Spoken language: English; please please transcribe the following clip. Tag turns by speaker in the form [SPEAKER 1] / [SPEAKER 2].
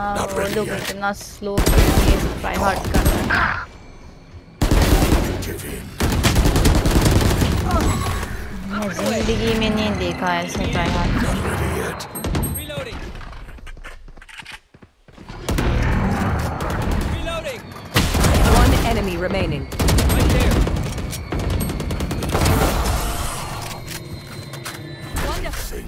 [SPEAKER 1] Not ready
[SPEAKER 2] लोग
[SPEAKER 1] yet.
[SPEAKER 2] इतना slow ये ट्राई हार्ड कर रहे हैं
[SPEAKER 1] Give in.
[SPEAKER 2] मैं जिंदगी में नहीं देखा ऐसे try hard
[SPEAKER 1] Not ready yet.
[SPEAKER 3] Reloading. Reloading.
[SPEAKER 4] One enemy remaining.
[SPEAKER 3] Right there.
[SPEAKER 1] Thing